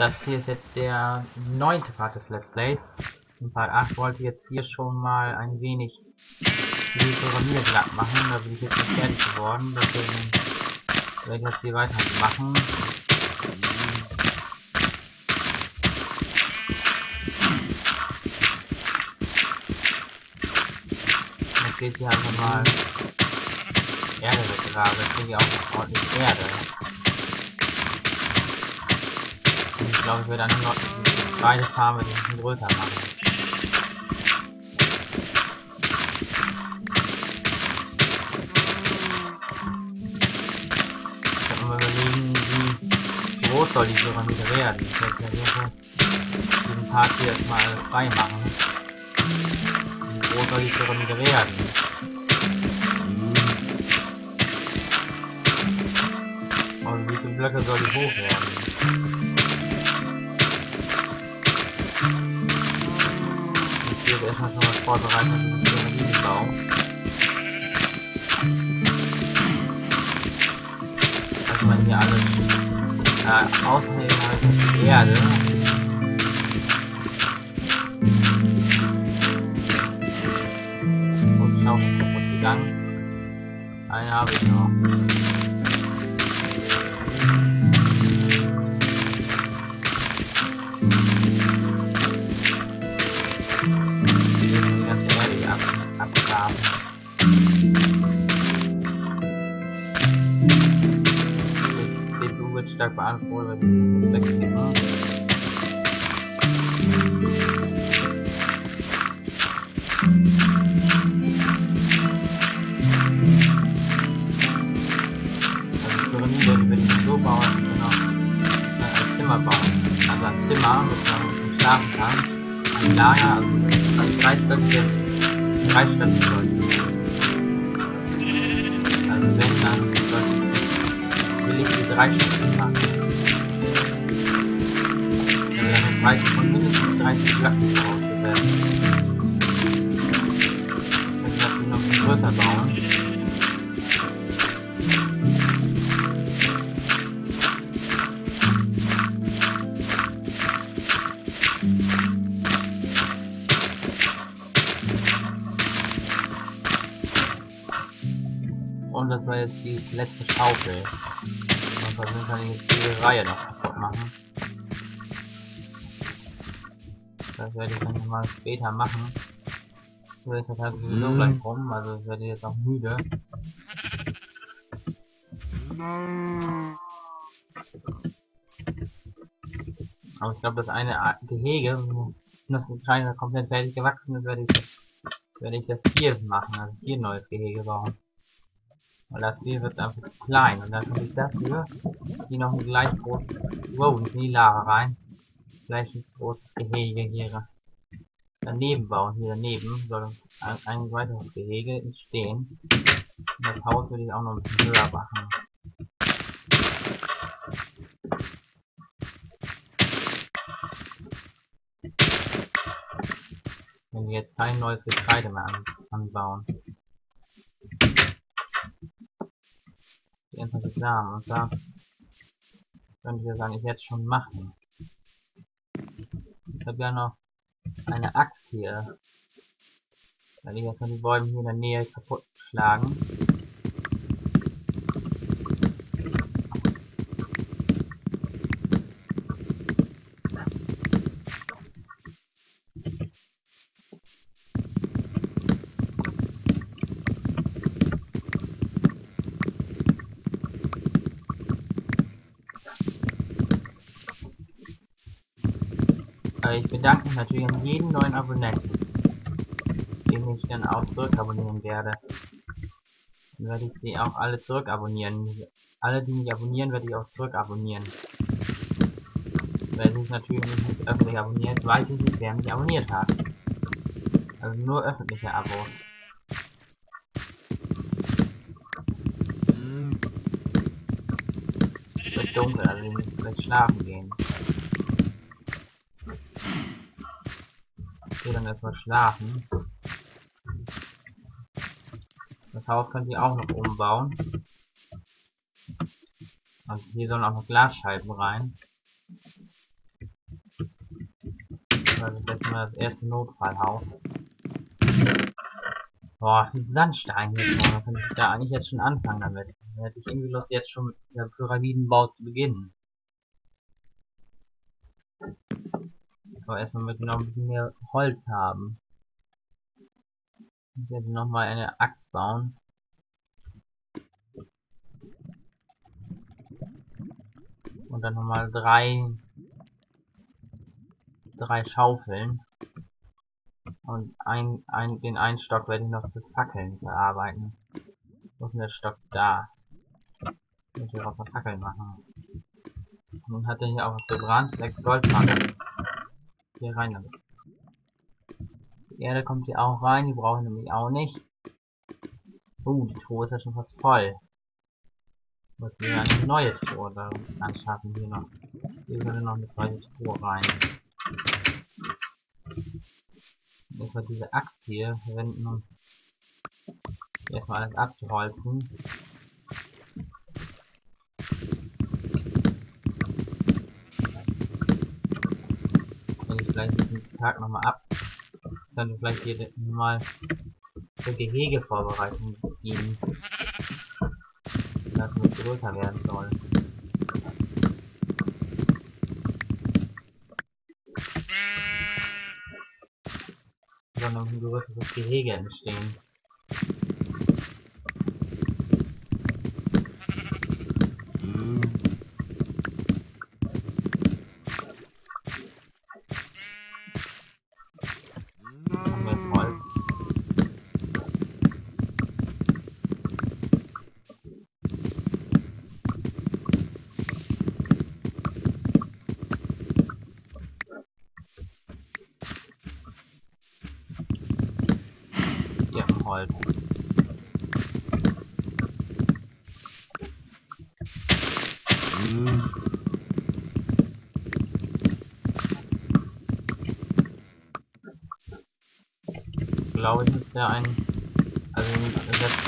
das hier ist jetzt der neunte Part des Let's Plays. In Part 8 wollte ich jetzt hier schon mal ein wenig die Pyramide glatt machen. Da bin ich jetzt nicht fertig geworden. Deswegen werde ich das hier weitermachen. Jetzt geht hier einfach mal Erde weggraben. Jetzt kriege ich auch ordentlich Erde. Ich glaube, ich werde noch beide Farben ein bisschen größer machen. Ich habe mal überlegen, wie groß soll die Pyramide werden. Ich werde ja so diesen Part hier erstmal alles frei machen. Wie groß soll die Pyramide werden? Und wie viele Blöcke soll die hoch werden? Jetzt erstmal schon was vorbereitet für den Pyramidenbau. Also man hier alles äh, außerdem halt die Erde. Und schau kaputt gegangen. Eine habe ich noch. Bauen, dass wir noch äh, ein Zimmer bauen. Also ein Zimmer, wo man schlafen kann. Ein Lager, also, also drei Stöcke, drei Stöcke sollten. Also wenn, dann will ich die drei Stöcke machen. Reicht von mindestens 30 Platten vorausgesetzt. Wenn wir das noch größer bauen. Und das war jetzt die letzte Schaufel. Und dann ich jetzt diese Reihe noch kaputt machen. Das werde ich dann mal später machen. So ist das halt sowieso Mhm. gleich rum, also ich werde jetzt auch müde. Aber ich glaube, das eine Art Gehege, wenn das Kleine komplett fertig gewachsen ist, werde ich das, werde ich das hier machen, also hier ein neues Gehege bauen. Weil das hier wird einfach zu klein und dann kann ich dafür hier noch ein gleich großes, wow, in die Lava rein, gleich ein großes Gehege hier daneben bauen. Hier daneben soll ein, ein weiteres Gehege entstehen. Und das Haus will ich auch noch ein bisschen höher machen. Wenn wir jetzt kein neues Getreide mehr an, anbauen. Die Samen und da könnte ich das eigentlich jetzt schon machen. Habe ja noch eine Axt hier. Weil ich jetzt mal die Bäume hier in der Nähe kaputt schlagen. Ich bedanke mich natürlich an jeden neuen Abonnenten, den ich dann auch zurückabonnieren werde. Dann werde ich die auch alle zurückabonnieren. Alle, die mich abonnieren, werde ich auch zurückabonnieren. Wer sich natürlich nicht öffentlich abonniert, weiß ich nicht, wer mich abonniert hat. Also nur öffentliche Abos. Es wird dunkel, also wir müssen vielleicht schlafen gehen. Okay, dann erstmal schlafen. Das Haus könnt ihr auch noch umbauen. Also hier sollen auch noch Glasscheiben rein. Das ist jetzt mal das erste Notfallhaus. Boah, viel Sandstein hier vorne. Da könnte ich da eigentlich jetzt schon anfangen damit. Dann hätte ich irgendwie Lust, jetzt schon mit der Pyramidenbau zu beginnen. Aber erstmal möchte ich noch ein bisschen mehr Holz haben. Ich werde nochmal eine Axt bauen. Und dann nochmal drei drei Schaufeln. Und ein, ein, den einen Stock werde ich noch zu Fackeln verarbeiten. Wo ist denn der Stock da? Ich will auch Fackeln machen. Und nun hat er hier auch was gebrannt. Sechs Goldfackeln. Hier rein damit. Die Erde kommt hier auch rein. Die brauche ich nämlich auch nicht. Uh, die Truhe ist ja schon fast voll. Muss mir eine neue Truhe da anschaffen hier noch. Hier würde noch eine neue Truhe rein. Erstmal diese Axt hier verwenden, um erstmal alles abzuholzen. Wenn ich vielleicht diesen Tag nochmal ab. Ich könnte vielleicht hier mal für Gehegevorbereitung dienen. Das muss größer werden soll. sondern ein größeres Gehege entstehen. Haben wir jetzt Holz. Ja, Holz. Ich glaube, ich müsste ja ein... Also,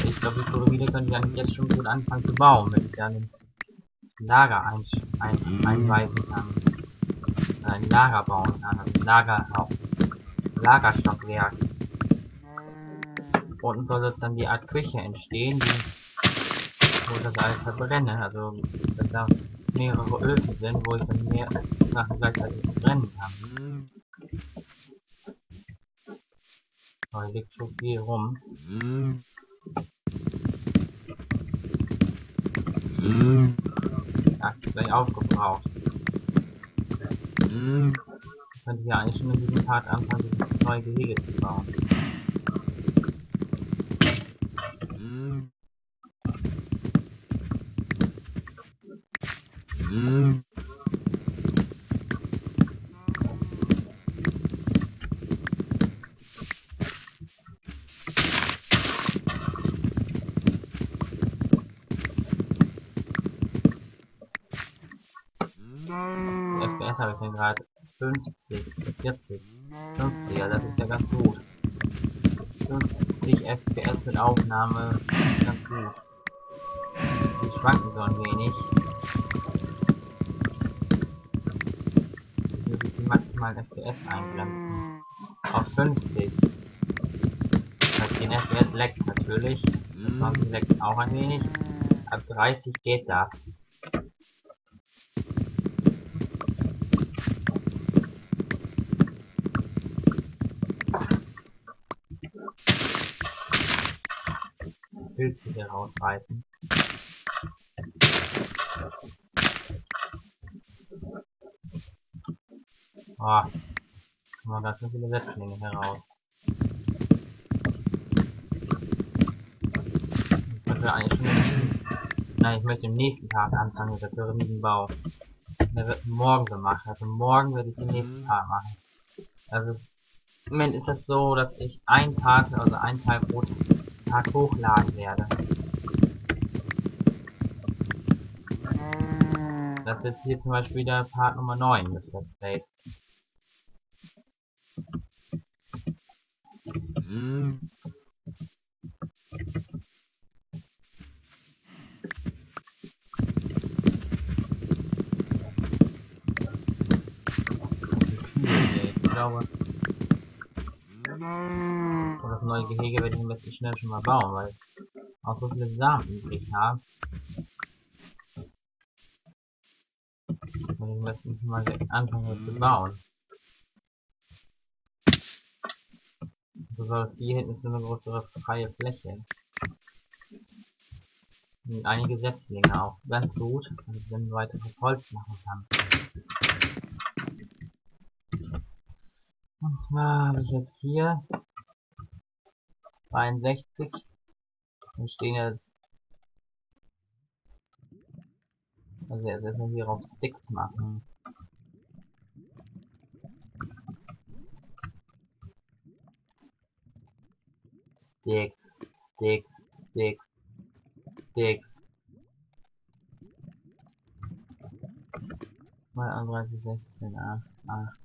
ich glaube, die Pyramide könnte eigentlich jetzt schon gut anfangen zu bauen, wenn ich dann ein Lager ein, ein, einweisen kann. Ein Lager bauen kann, ein Lagerhaus. Lagerstockwerk. Unten soll dann die Art Küche entstehen, die, wo das alles verbrenne. Also, dass da mehrere Öfen sind, wo ich dann mehr Sachen gleichzeitig verbrennen kann. Aber hier liegt schon viel rum. Ja, gleich aufgebraucht. Ich könnte ja eigentlich schon in diesem Part anfangen, dieses neue Gehege zu bauen. FPS habe ich denn gerade 50, 40, 50, ja das ist ja ganz gut. 50 FPS mit Aufnahme, ganz gut. Die schwanken so ein wenig. Ich würde die maximalen FPS einbremsen. Auf 50. Das 10 FPS leckt natürlich. Das 20 leckt auch ein wenig. Ab 30 geht das. Pilze hier rausreißen. Oh, guck mal, da sind viele Setzlinge heraus. Ich könnte eigentlich schon im, Nein, ich möchte im nächsten Tag anfangen mit der Pyramidenbau. Der wird morgen gemacht, also morgen werde ich den nächsten Tag machen. Also, im Moment ist das so, dass ich ein Part, also ein Teil pro Tag hochladen werde. Das ist jetzt hier zum Beispiel der Part Nummer 9 des Let's Plays. Die Kühe, ey. glaube. Und das neue Gehege werde ich am besten schnell schon mal bauen, weil ich auch so viele Samen übrig habe. Und ich möchte nicht mal anfangen zu bauen. Besonders hier hinten ist eine größere freie Fläche. Und einige Setzlinge auch ganz gut, damit ich dann weiteres Holz machen kann. Und zwar habe ich jetzt hier 62 und stehen jetzt also jetzt erstmal hier auf Sticks machen. Sticks, Sticks, Sticks, Sticks. Mal 31, 16, 8, 8.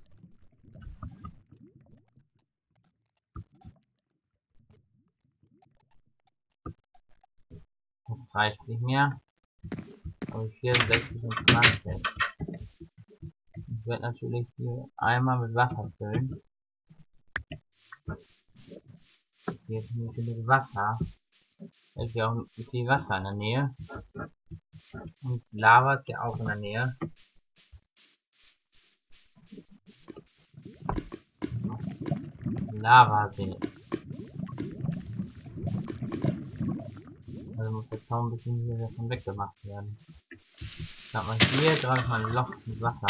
Das reicht nicht mehr. Aber 64 und 20. Ich werde natürlich hier einmal mit Wasser füllen. Hier ist nicht genug Wasser. Da ist ja auch viel Wasser in der Nähe. Und Lava ist ja auch in der Nähe. Lava Also muss der Zaun ein bisschen hier davon weggemacht werden. Hat man hier gerade mal ein Loch mit Wasser.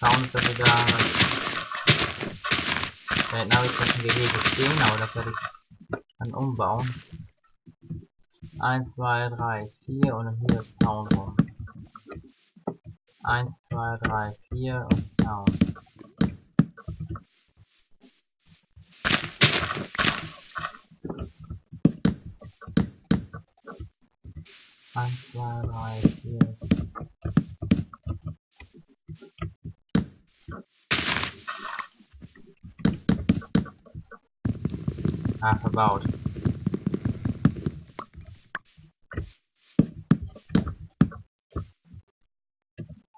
Zaun ist dafür da. Da hinten habe ich das Gehege stehen, aber das werde ich dann umbauen. 1, 2, 3, 4 und dann hier ist Zaun rum. 1, 2, 3, 4 und Zaun. Eins, zwei, drei, vier. Ah, verbaut.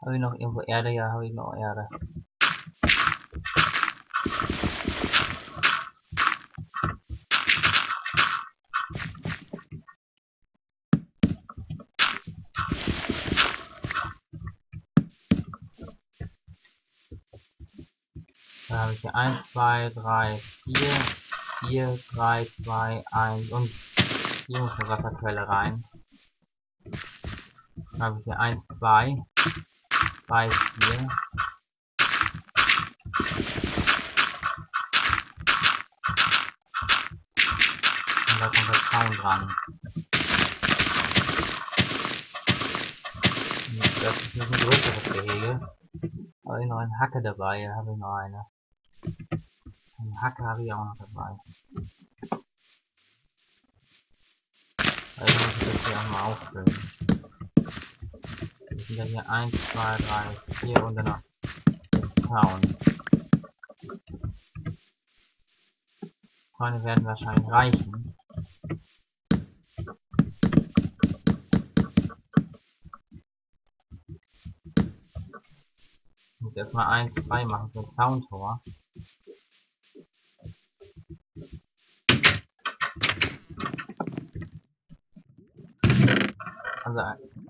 Habe ich noch irgendwo Erde? Ja, habe ich noch Erde. Hier 1, 2, 3, 4, 4, 3, 2, 1 und hier muss eine Wasserquelle rein. Dann habe ich hier 1, 2, 3, 4. Und da kommt der Zaun dran. Das ist ein größeres Gehege. Habe ich noch eine Hacke dabei? Habe ich noch eine. Eine Hacke habe ich auch noch dabei. Also muss ich das hier auch mal auffüllen. Wir sind ja hier 1, 2, 3, 4 und dann noch Zaun. Zäune werden wahrscheinlich reichen. Ich muss erstmal 1, 2 machen für ein Zauntor. Also,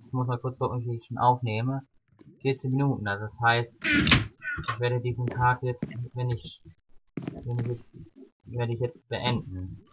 ich muss mal kurz gucken, wie ich schon aufnehme. 14 Minuten, also das heißt, ich werde diesen Part jetzt, wenn ich, wenn ich jetzt, werde ich jetzt beenden.